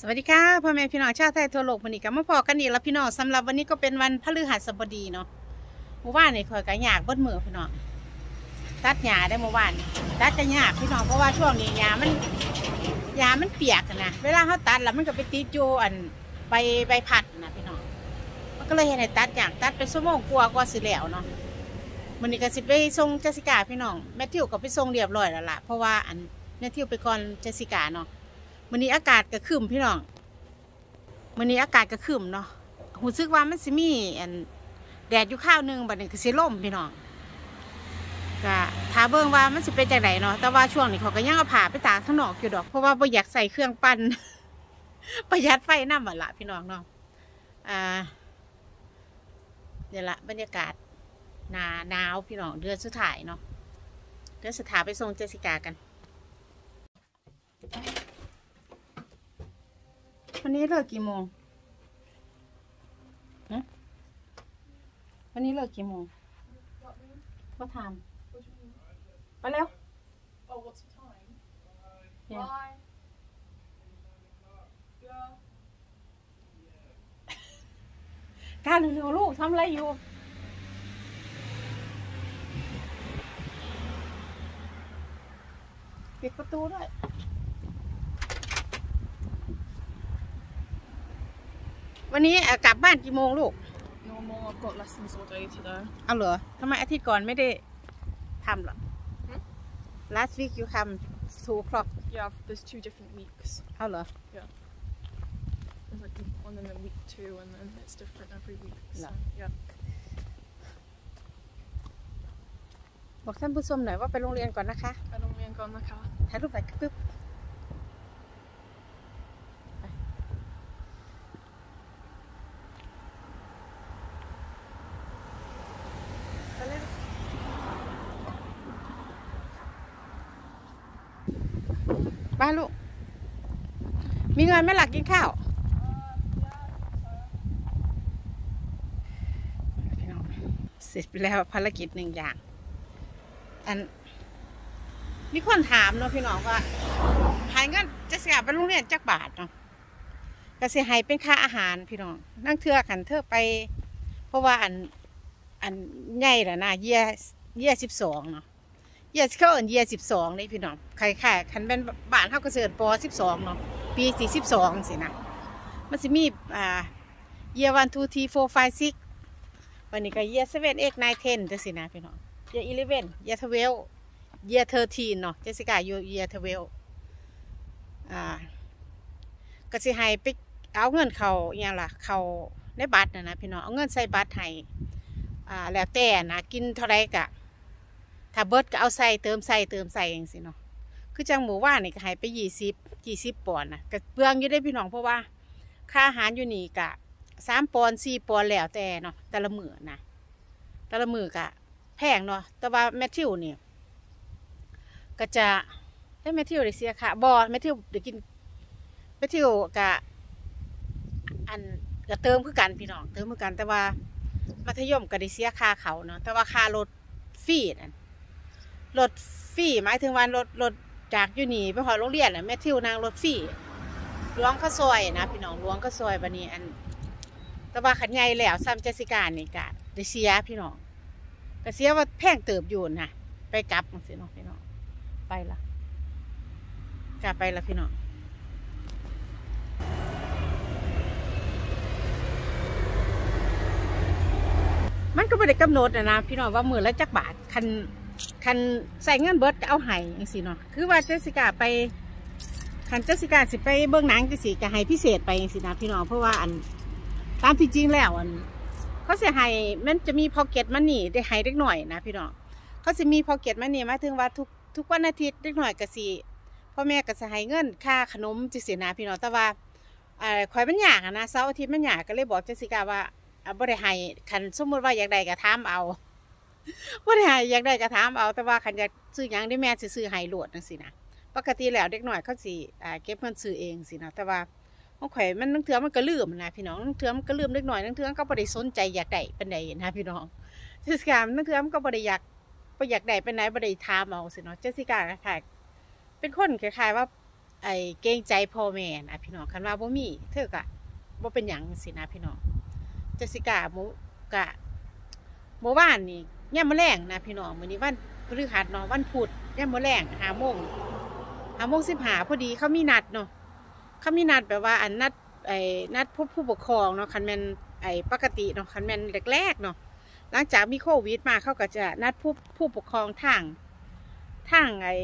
สวัสดีค่ะพ่อแม่พี่น้องชาวไทยทั่วโลกวันนี้ก็มาพอกันอีกแล้วพี่น้องสำหรับวันนี้ก็เป็นวันพฤหัสบดีเนาะเมื่อวานนี่คอยกันยากเบิดมือพี่น้องตัดหญ้าได้เมื่อวานตัดกันยากพี่น้องเพราะว่าช่วงนี้หญ้ามันหญ้ามันเปียกนะเวลาเขาตัดแล้วมันก็ไปติดอยู่อันใบใบพัดนะพี่น้องมันก็เลยเห็นให้ตัดยากตัดเป็นชั่วโมงกว่ากว่าสิแล้วเนาะวันนี้ก็สิไปส่งเจสิกาพี่น้องแมทธิวก็ไปส่งเรียบร้อยแล้วล่ะเพราะว่าอันแมทธิวไปก่อนเจสิกาเนาะ วันนี้อากาศก็ครึมพี่น้องวันนี้อากาศก็ครึมเนาะหูซึกว่ามันสิมีอันแดดอยู่ข้าวหนึงบัดนี้ก็สิล่มพี่น้องก็ถ้าเบิ่งว่ามันสิเป็นจังไดเนาะแต่ว่าช่วงนี้เขาก็ยังเอาผ้าไปตากข้างนอกอยู่ดอก เพราะว่าบ่อยากใส่เครื่องปั้นประหยัดไฟน้ำมันละพี่น้องเนาะอ่าเนี่ยละบรรยากาศหนาหนาวพี่น้องเดือนสุดท้ายเนาะเดือนสุดท้ายไปส่งเจสสิกากัน วันนี้เลิกกี่โมงฮะวันนี้เลิกกี่โมงก็ทำไปแล้ว Oh, what's the time? Yeah. Bye. Yeah. การเร็วๆลูกทำอะไรอยู่ปิดประตูด้วย วันนี้เอ่อกลับบ้านกี่โมงลูก Normal, I've got lessons all day today. เอาเหรอทำไมอาทิตย์ก่อนไม่ได้ทำเหรอ Hmm? last week you come two o'clock Yeah, there's two different weeks. เอาเหรอ There's like week one and then week two, and then it's different every week. So, No. yeah. บอกท่านผู้ชมหน่อยว่าไปโรงเรียนก่อนนะคะ I don't really go on the car. ถ่ายรูปไปปึ๊บไปไปเลย บ้าลูก มีเงินไม่หลักกินข้าวเสร็จไปแล้วภารกิจหนึ่งอย่าง อัน มีคนถามเนาะพี่น้องว่าหายเงินจะเสียไปโรงเรียนจักบาทเนาะก็สิให้เป็นค่าอาหารพี่น้อง นั่งเทือขันเธอไป เพราะว่าอันอันใหญ่แล้วนะเยียเยียสิบสองเนาะ เยียเขาเอินเยียสิบสองนี่พี่น้องใครค่ะคันเป็นบ้านเขาก็เสินปสิบสองเนาะปีสี่สิบสองสินะมันสิมีอ่า year one two three four five six วันนี้ก็ year seven eight nine ten จังสินะพี่น้อง year eleven year twelve year thirteen เนาะเจสสิกาอยู่ year twelve อ่าก็สิให้ไปเอาเงินเขาอย่างล่ะเขาในบัตรนะนะพี่น้องเอาเงินใส่บัตรให้อ่าแล้วแต่นะกินเท่าไรกะ ถ้าเบิดก็เอาใส่เติมใส่เติมใส่เองสิเนาะคือจังหมู่ว่านี่ก็ให้ไปยี่สิบยี่สิบปอนด์นะก็เปลืองอยู่ได้พี่น้องเพราะว่า ค่าอาหารอยู่นี่กะสามปอนด์สี่ปอนด์แล้วแต่เนาะแต่ละมือนะแต่ละมือกะแพงเนาะแต่ว่าแมทธิวนี่ก็จะได้แมทธิวได้เสียค่ะบอแมทธิวเดี๋ยวกินแมทธิวกะอันก็เติมคือกันพี่น้องเติมคือกันแต่ว่ามัธยมก็ได้เสียค่าเขาเนาะแต่ว่าค่ารถฟรีนั่น รถฟรีหมายถึงว่ารถรถจากอยู่นี่ไปหอโรงเรียนน่ะแม่ทิวนางรถฟรีหลวงก็ซอยนะพี่น้องหลวงก็ซอยบันนี้อัน แต่ว่าขันใหญ่แล้วซ้ำเจสิกานี่กะได้เสียพี่น้องก็เสียว่าแพงเติบอยู่นะไปกลับจังซี่เนาะพี่น้องไปละกลับไปละพี่น้องมันก็ไม่ได้กำหนดนะนะพี่น้องว่ามือละจักบาทคัน คันใส่เงินเบิดก็เอาให้จังสิเนาะคือว่าเจสิกาไปคันเจสิกาสิไปเบื้องหนังจังสิก็ให้พิเศษไปจังสินะพี่น้องเพราะว่าอันตามที่จริงแล้วอันเขาเสียให้มันจะมีพอเก็ตมันนี่ได้ให้เล็กหน่อยนะพี่น้องเขาจะมีพอเก็ตมันนี่มาถึงว่าทุกทุกวันอาทิตย์เล็กหน่อยก็สิพ่อแม่ก็จะให้เงินค่าขนมจิสินะพี่น้องแต่ว่าเอ่อยมันยากนะเสาร์อาทิตย์มันยากก็เลยบอกเจสิกาว่าอะบ่ได้ให้คันสมมติว่าอยากได้ก็ถามเอา บ่าได้อยากได้ก็ถามเอาแต่ว่าคันอยากซื้อหยังได้แม่สิซื้อให้โลดจังซี่นะปกติแล้วเด็กหน้อยเขาสิอ่าเก็บเงินซื้อเองสินะแต่ว่าของข่อยมันนังเทื่อมันก็ลืมนะพี่น้องนังเทื่อมันก็ลืมเล็กหน้อยนังเทื่อมันก็บ่ได้สนใจอยากได้ปานใดนะพี่น้องเทศกานังเทื่อมันก็บ่ได้อยากบ่อยากได้ไปไหนบ่ได้ถามเอาสิเนาะเจสสิกาค่ะเป็นคนคล้ายๆว่าไอ้เกรงใจพ่อแม่นะพี่น้องคันว่าบ่มีเธอก็บ่เป็นหยังสินะพี่น้องเจสสิกาหมูกะเมื่านนี่ ย่ามะแรงนะพี่น้องมื้อนี้วันพฤหัสเนาะวันพุธย่ามะแรง5โมง5โมง15พอดีเขามีนัดเนาะเขามีนัดแบบว่าอันนัดไอ้นัดผู้ผู้ปกครองเนาะคันแมนไอ้ปกติเนาะคันแมนแรกๆเนาะหลังจากมีโควิดมาเขาก็จะนัดผู้ผู้ปกครองทางทางไอ้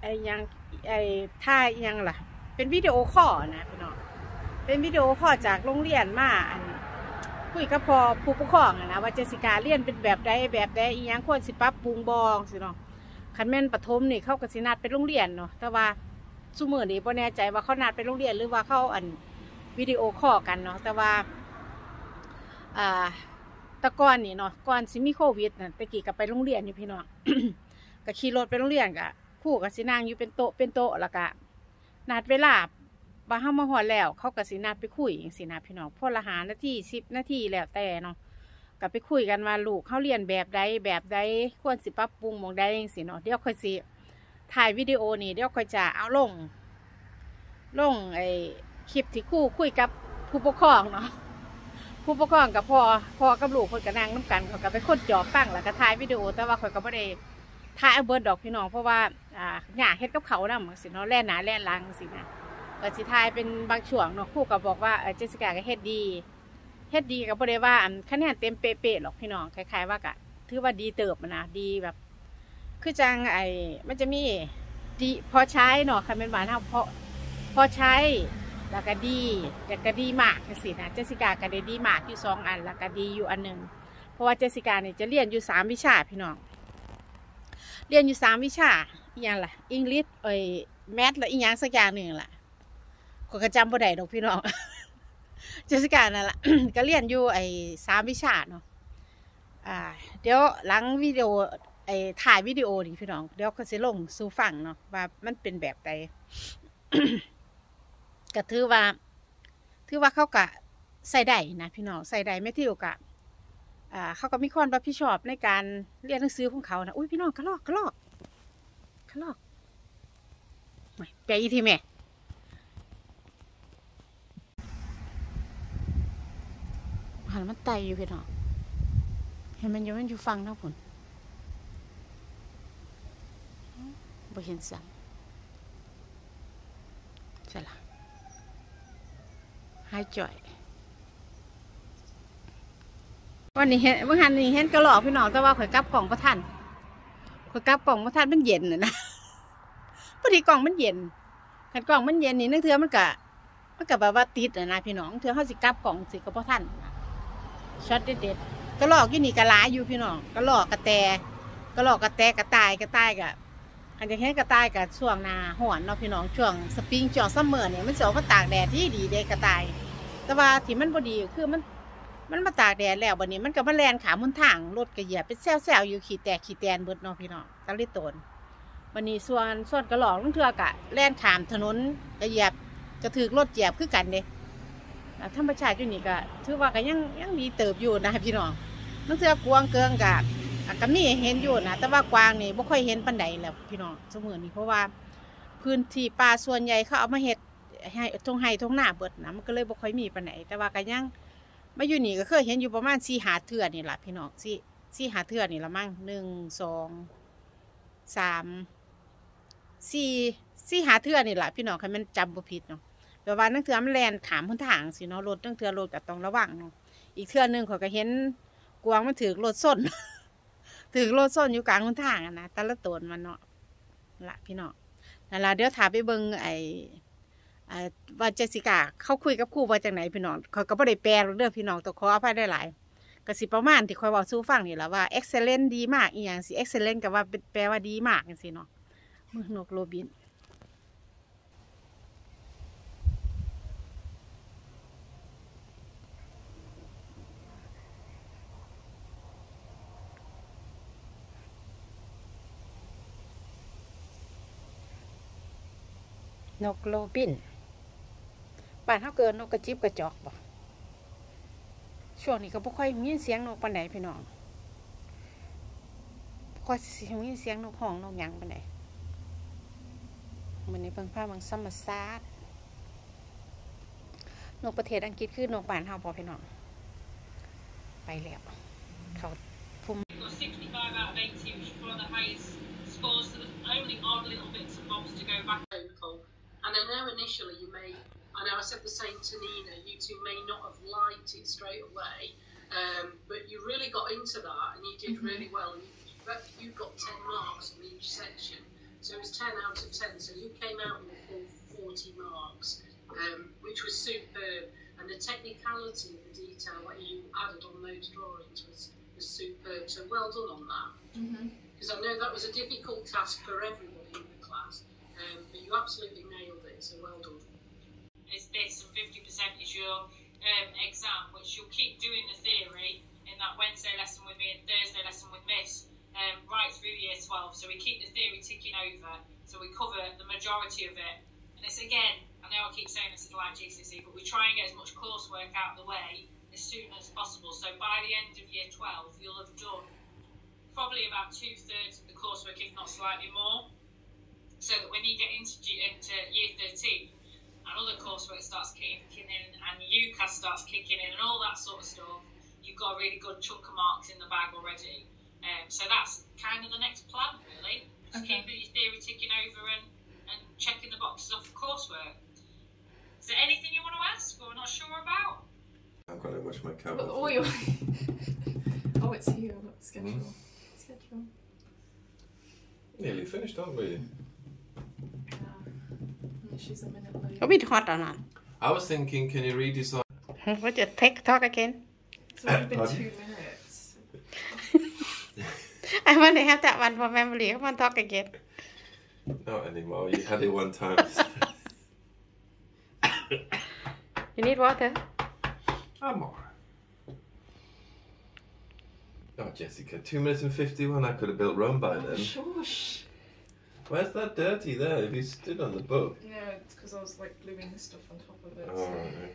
ไอ้ยังไอ้ท่ายังล่ะ เป็น video call นะพี่น้องเป็น video call จากโรงเรียนมาอัน คุยกับพอผู้ปกครองอะนะว่าเจสสิกาเรียนเป็นแบบใดแบบใดอีหยังควรสิปรับปรุงบองสิเนาะคันแม่นปฐมนี่เข้าก็สินัดไปโรงเรียนเนาะแต่ว่าซุมือนี้บ่แน่ใจว่าเขานัดไปโรงเรียนหรือว่าเข้าอันvideo call กันเนาะแต่ว่าอ่าตะก่อนนี่เนาะก่อนสิมีโควิดน่ะตะกี้ก็ไปโรงเรียนอยู่พี่น้องก็ขี่รถไปโรงเรียนก็ครูก็สินั่งอยู่เป็นโต๊ะเป็นโต๊ะแล้วก็นัดเวลา ว่าเฮามาฮอดแล้ว เขาก็สินัดไปคุยจังซี่นะพี่น้องพ่อละห้านาที10นาทีแล้วแต่เนาะก็ไปคุยกันว่าลูกเขาเรียนแบบใดแบบใดควรสิปรับปรุงมองใดจังซี่เนาะเดี๋ยวค่อยสิถ่ายวิดีโอนี่เดี๋ยวค่อยจะเอาลง ลงไอ้คลิปที่คู่คุยกับผู้ปกครองเนาะผู้ปกครองกับพ่อพ่อกับลูกเพิ่นก็นั่งนํกันเขาก็ไปคนจอบฟังแล้วก็ถ่ายวิดีโอ แต่ว่าข่อยก็บ่ได้ถ่ายเอาเบิดดอกพี่น้องเพราะว่าอ่าหญ้าเฮ็ดกับเขานำสิเนาะแล่นหนาแล่นลังสินะ ก็สิทายเป็นบางช่วงเนาะครู่ก็บอกว่าเจสสิก้าก็เฮ็ดดีเฮ็ดดีก็บ่ได้ว่าอันคะแนนเต็มเป๊ะๆหรอกพี่น้องคล้ายๆว่าก็ถือว่าดีเติบนะดีแบบ คือจังไอ้มันจะมีดีพอใช้เนาะคันเป็นหวานเฮาพอพอใช้แล้วก็ดีแล้วก็ดีมากจังซี่นะเจสสิก้าก็ได้ดีมากอยู่สองอันแล้วก็ดีอยู่อันหนึ่งเพราะว่าเจสสิก้านี่ยจะเรียนอยู่สามวิชาพี่น้องเรียนอยู่สามวิชาอีหยังล่ะอังกฤษเอ้ยแมทและอีหยังสักอย่างหนึ่งล่ะ ข้อยก็จำบ่ได้ดอกพี่น้องเจสสิกานั่นล่ะก็เรียนอยู่ไอ้สามวิชาเนาะอ่า เดี๋ยวหลังวิดีโอไอ้ถ่ายวิดีโอนี่พี่น้อง เดี๋ยวก็สิลงสู่ฟังเนาะว่ามันเป็นแบบใดก็ถือว่า ถือว่าเขาก็ใส่ได้นะพี่น้องใส่ได้ไม่ที่โอกาสอ่าเขาก็มีความรับผิดชอบในการเรียนหนังสือของเขานะอุ้ยพี่น้องกระลอกกระลอกกระลอกไม่ไปอีทีแม่ หันมันไตอยู่พี่น้องเห็นมันอยู่มันอยู่ฟังทั้งผลบ่เห็นสังใช่ละหายจ่อย วันนี้เห็นเมื่อหันนี้เห็นกระหลอกพี่น้องแต่ว่าข่อยกลับกล่องประทันข่อยกลับกล่องประทันมันเย็นนะนะพอดีกล่องมันเย็นขันกล่องมันเย็นนี่นั่นเถือมันกะมันกะแบบว่าติดนะนะพี่น้องเถือเขาสิกลับกล่องสิก็ประทันน ช็อตเด็ดๆกระลอกอยู่นี่กระลาอยู่พี่น้องกระลอกกระแตกระลอกกระแตกระตายกระตายกะอันจะเห็นกระตายกับช่วงนาห่อนเนาะพี่น้องช่วงสปริงช่วงซัมเมอร์เนี่ยมันจะออกมาตากแดดที่ดีเด็กระตาย แต่ว่าที่มันพอดีคือมันมันมาตากแดดแล้วบันนี้มันก็มาแลนขามุนทางรถกระเหยียบเป็นแซวๆอยู่ขี่แตกขี่แตนเบิดเนาะพี่น้องตะลิโตนวันนี้ส่วนส่วนกระหลอกลุงเทือกะแล่นขามถนนกระเหยียบกระถือรถเหยียบคือกันเด้อ่า ธรรมชาติอยู่นี่ก็ถือว่าก็ยังยังดีเติบอยู่นะพี่น้องนั่นเสือกวางเกิงกะอะก็มีเห็นอยู่นะแต่ว่ากวางนี่บ่ค่อยเห็นปันใดแล้วพี่น้องเสมอนี้เพราะว่าพื้นที่ป่าส่วนใหญ่เขาเอามาเฮ็ดให้ทงไห้ทงหน้าเบิดนะมันก็เลยบ่ค่อยมีปันใดแต่ว่าก็ยังมาอยู่นี่ก็เคยเห็นอยู่ประมาณสี่หาเทื่อนี่แหละพี่น้องสี่สี่หาเทื่อนี่ละมั้งหนึ่งสองสามสี่สี่หาเทื่อนี่แหละพี่น้องใครมันจำบ่ผิดเนาะ แบบว่านั่งเทือมันแลนขามพ้นทางสิเนาะรถนั่งเทือรถก็ต้องระวังเนาะอีกเทือหนึงเขาก็เห็นกวางมันถือรถส้นถือรถส้นอยู่กลางพ้นทางอะนะแต่ละตนมันเนาะละพี่น้องนั่นละเดี๋ยวถามไปเบิ่งไอ้ไอว่าเจสิกาเขาคุยกับครู่ว่าจากไหนพี่น้องเขาก็บ่ได้แปลหรอกเด้อพี่น้องต้องขออภัยได้หลายก็สิประมาณที่คอยบอกสู้ฟังนี่แหละว่า excellent ดีมากอีหยังสิ excellent ก็ว่าแปลว่าดีมากจังซี่เนาะมือนกโรบิน นกโรบินบ้านเขาเกินนกกระจิบกระจอกบ่ช่วงนี้ก็บ่ค่อยมีเสียงนกปานใดพี่น้องบ่ค่อยมีเสียงนกห้องนกหยังปานใดวันในเพิ่งพาเมืองซัมมาซาดนกประเทศอังกฤษคือนกบ้านเฮาพอพี่น้อง ไปแล้วเขา got 65 out of 80, which is one of the highest scores. So there's only odd little bits and bobs to go back. And I know initially you may, I know I said the same to Nina, you two may not have liked it straight away, um, but you really got into that and you did really well. And you, you got 10 marks on each section. So it was 10 out of 10. So you came out with a full 40 marks, um, which was superb. And the technicality of the detail that you added on those drawings was, was superb. So well done on that Mm-hmm. because I know that was a difficult task for everybody in the class, um, but you absolutely so well done. Is this and 50% is your um, exam, which you'll keep doing the theory in that Wednesday lesson with me and Thursday lesson with Miss um, right through year 12. So we keep the theory ticking over, so we cover the majority of it. And it's again, I know I keep saying this is like GCSE, but we try and get as much coursework out of the way as soon as possible. So by the end of year 12, you'll have done probably about two thirds of the coursework, if not slightly more. So that when you get into, into year 13 and other coursework starts kicking in and UCAS starts kicking in and all that sort of stuff, you've got a really good chunk of marks in the bag already. Um, so that's kind of the next plan, really. Just Okay. keep your theory ticking over and, and checking the boxes off for coursework. Is there anything you want to ask or not sure about? I've got to watch my But, camera. oh, you oh, it's here. Look, schedule. Schedule. Nearly finished, aren't we? she's a manipulator. It'll be hot or not? I was thinking, can you read this redesign? Hmm, What's your TikTok again? It's only been two minutes. I want to have that one for memory. I want to talk again. Not anymore. You had it one time. you need water? I'm alright. Oh, Jessica, 2 minutes and 51, I could have built Rome by oh, then. Oh, shush. Where's that dirty there? If you stood on the book. Yeah it's because I was like gluing the stuff on top of it. Oh, so. okay.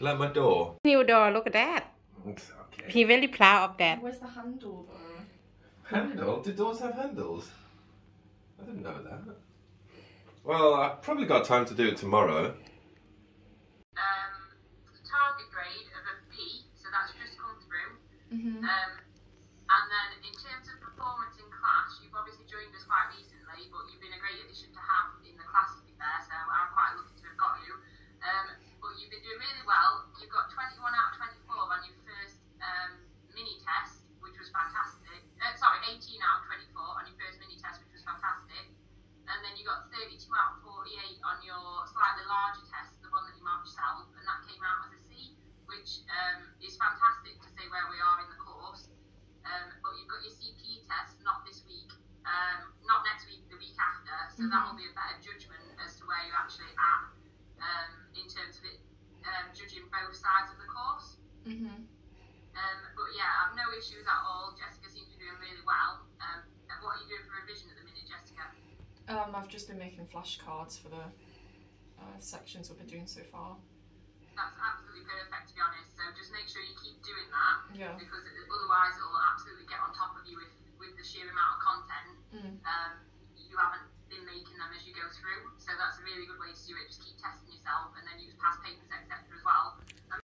Like my door. new door look at that It's okay. he really proud of that Where's the handle though? Handle? Do doors have handles? I didn't know that. Well, I've probably got time to do it tomorrow. Um, target grade of a P, so that's just come through. Mm-hmm. Um, and then in terms of performance in class, you've obviously joined us quite recently, but you've been a great addition to have in the class fair, so I'm quite lucky to have got you. Um, but you've been doing really well. You've got 21 out of 24 on your first um, mini test, which was fantastic. Uh, sorry, 18 out of 24 on your first mini test, which was fantastic. And then you got 32 out of 48 on your slightly larger test, the one that you marked yourself, and that came out as a C, which um, is fantastic to say where we are in the course. Um, but you've got your CP test not this week, um, not next week, the week after, so that will be a better judgment as to where you're actually at um, in terms of it um, judging both sides of the course. Mm-hmm. Um, but yeah, I've no issues at all. Jessica seems to be doing really well. Um, what are you doing for revision at the minute, Jessica? Um, I've just been making flashcards for the uh, sections we've been doing so far. That's absolutely perfect, to be honest. So just make sure you keep doing that Yeah. because otherwise it will absolutely get on top of you with, with the sheer amount of content. Mm. Um, you haven't been making them as you go through, so that's a really good way to do it. Just keep testing yourself and then use past papers, etc. as well.